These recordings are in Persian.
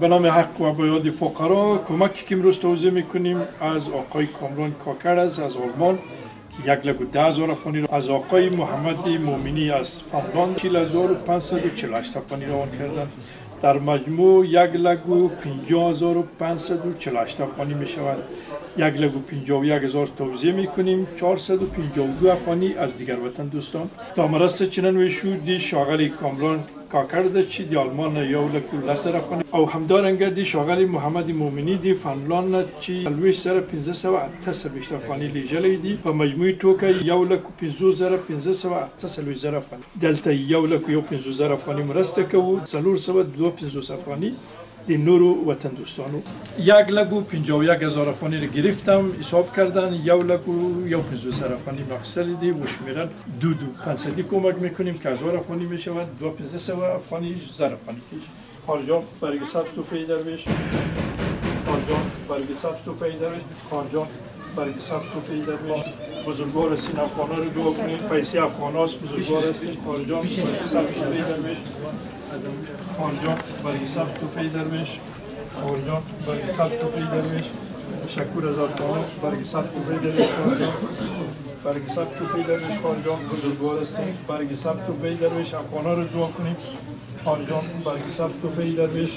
به نام حق و بیاد فقرا کمکی که امروز توضیح می‌کنیم از آقای کامران کاکر از آلمان که یک لگو ده هزار افغانی از آقای محمد مومینی از فنلاند 40548 افغانی روان کردن در مجموع یک لگو 50548 افغانی می شود یک لگو 51 هزار توضیح می کنیم 452 افغانی از دیگر وطن دوستان. دامرست چنن و شودی شاغلی کامران کاکړ ده چې د آلمان نه یو لک لس زره افغانۍ او همدارنګه د شاغلي محمد مومني د فنلان نه چې څلوېښت زره پنځه سوه اته څلوېښت افغانۍ لیږلی دي په مجموعي توګه یو لک پنځو زره پنځه سوه اته څلوېښت زره افغانۍ دلته یو لک یو پنځو زره افغانۍ مرسته کوو څلور سوه دوه پنځوس افغانۍ دی نورو تندوستانو یک لگو 51 هزار افغانی را گرفتم حساب کردن. یو لگو یو 500 افغانی مقصد دی و شمیرن. دو دو 500 کمک می‌کنیم که هزار افغانی می‌شود دو 500 افغانی زر افغانی. کش تو برگ صد توفه درویش برگشت برگ صد توفه درویش خانجان برای سبت و فیدر ما بزرگوار سینافخانه رو دو کنیم پیسی افغانه هست بزرگوار هستیم. خارجان برای سبت و فیدر بیش خارجان برای سبت و فیدر بیش خارجان برای سبت و فیدر بیش شکور از افغان برای سبت و فیدر بیش خارجان برگ سبت در میش خارجان بزرگوار هستیم. برگ سبت و فیدر بیش افغان ها رو دعا کنیم خارجان برگ سبت و فیدر بیش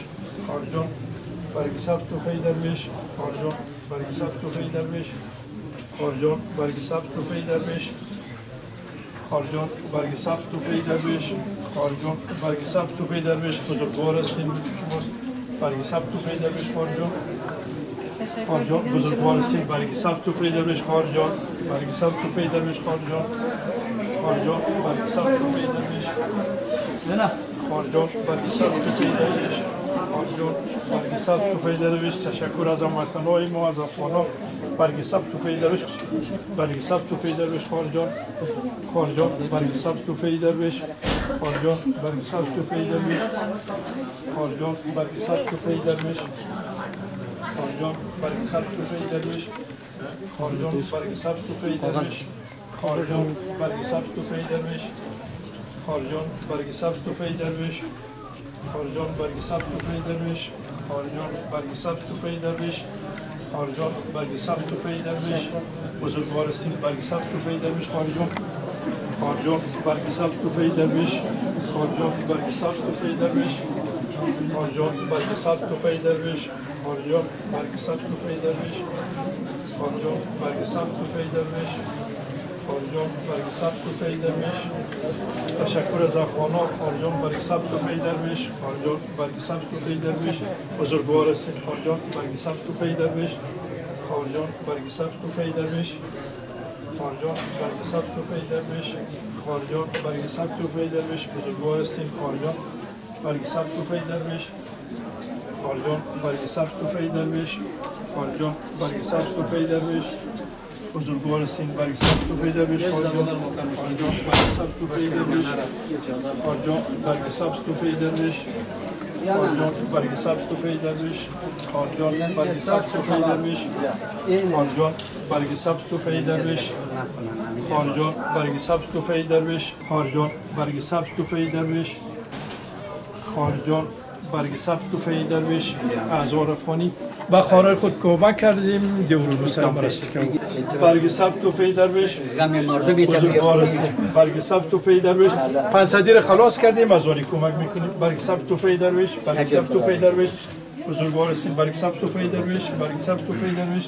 خارجان برگ سبت و میش، بیش خارجان برگ سبز توفهی در بش خارجان برگ سبز توفهی در بش خارجان برگ سبز توفهی در بش خارجان برگ سبز توفهی در بش بزرگوار هستیم شماست برگ سبز توفهی در بش خارجان خارجان بزرگوار هستیم برگ سبز توفهی در بش خارجان برگ سبز توفهی در بش خارجان خارجان برگ سبز توفهی در بش خارجان برگ سبز توفهی در بش Parguisat tufeyleroviç teşekkür azam vatan oy muazzaf ona Parguisat tufeyleroviç Parguisat tufeyleroviç خارجان خارجان Parguisat tufeyleroviç خارجان Parguisat tufeyleroviç خارجان Parguisat tufeyleroviç خارجان Parguisat tufeyleroviç خارجان Parguisat tufeyleroviç خارجان Parguisat tufeyleroviç خارجان Parguisat tufeyleroviç خارجان برگ سبز فیده بش خارجان برگ سبز فیده بش خارجان برگ سبز توفی درویش بزرگوارستین برگ سبز فیده بش خارجان خارجان برگ سبز فیده بش خارجان برگ سبز فیده بش خارجان برگ سبز فیده بش خارجان برگ سبز فیده بش خارجان برگ سبز فیده بش آریان برای سبک و میش تشکر از افغان ها آریان برای سبک و میش آریان برای سبک و میش بزرگوار هستین آریان برای سبک و فیده میش آریان برای سبک و میش خارجان برای سبک و میش خارجان برای سبک و میش بزرگوار هستین خارجان برای سبک و فیده میش خارجان برای سبک و فیده میش خارجان برای سبک و میش بزرگوار هستین برگ ثبت فیدر بش خارجان خارجان برگ ثبت تو فیدر بش خارجان برگ ثبت تو فیدر بش خارجان برگ ثبت تو فیدر بش خارجان برگ ثبت تو ثبت تو فیدر بش خارجان برگ ثبت تو ثبت فیدر بش خارجان برگ سبز توفهی درویش از افغانی و خارای خود کمک کردیم دورو بسر مرسید کردیم برگ سبز توفهی درویش بزرگوار است برگ سبز توفهی درویش پنسدیر خلاص کردیم از آری کمک می‌کنیم برگ تو توفهی درویش برگ سبز توفهی درویش بزرگوار است برگ سبز توفهی درویش برگ سبز توفهی درویش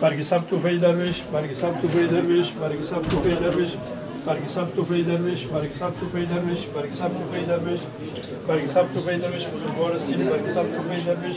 برگ سبز توفهی درویش برگ سبز توفهی درویش برگ سبز توفهی درویش برگسب توفهی درویش برگسب توفهی درویش برگسب توفهی درویش برگسب توفهی درویش بزرگوار سینی تو توفهی درویش.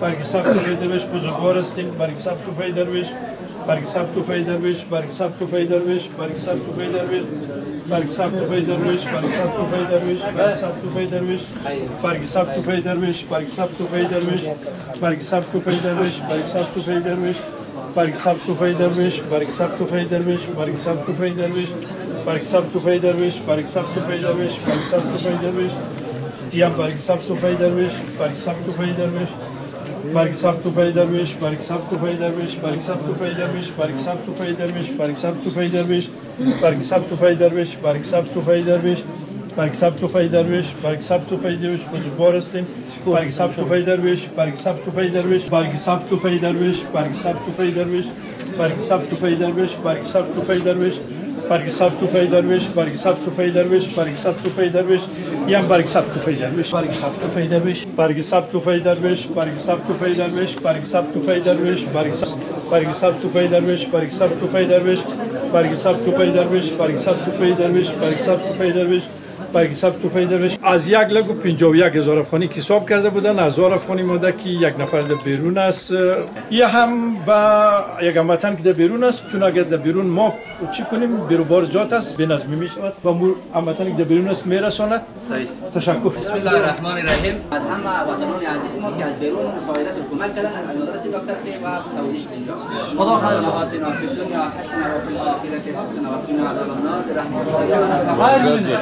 برگ ثبت تو فیدر بش بزرگوار هستیم برگ ثبت تو فیدر بش برگ ثبت تو فیدر بش برگ ثبت تو فیدر بش برگ ثبت تو فیدر بش برگ سب توفه درویش برگ سب توفه درویش برگ سب توفه درویش برگ سب توفه درویش برگ سب توفه درویش برگ سب توفه درویش برگ سب توفه درویش برگ سب توفه درویش برگ سب توفه درویش برگ سب توفه درویش برگ سب توفه درویش برگ سب توفه درویش برگ سب توفه درویش یم برگ سب توفه درویش برگ سب توفه درویش برگ سب توفه درویش برگ سب توفه درویش برگ سب توفه درویش برگ سب توفه درویش برگ سب توفه درویش برگ سب توفه درویش برگ سب توفه درویش برگ سب توفه درویش برگ سب توفه درویش بزرگوار هستیم برگ سب توفه درویش برگ سب توفه درویش برگ سب توفه درویش برگ سب توفه درویش برگ سب توفه درویش برگ سب توفه barki sab tufay derviş, barki sab tufay derviş, barki sab tufay derviş, yan barki sab tufay derviş, barki sab tufay derviş, barki sab tufay derviş, barki sab tufay derviş, barki sab tufay derviş, barki sab barki sab tufay derviş, barki sab tufay derviş, barki sab tufay derviş, barki sab tufay derviş, barki sab derviş, درویش برگ سب توفه درویش از یک لگو 51 هزار افغانی که حساب کرده بودن هزار افغانی ماده که یک نفر در بیرون است. یه هم با یک هموطن که در بیرون است چون اگر در بیرون ما چی کنیم؟ بیرو بار جات است به نظمی می شود و مو هموطن که در بیرون است میرساند. تشکر. بسم الله الرحمن الرحیم از همه وطنان عزیز ما که از بیرون مساعدت و کمک کردن از مدرسه دکتر سی و توضیح اینجا خدا خیر آتنا فی الدنیا حسنه و فی الاخره حسنه و قنا عذاب النار یا الراحمین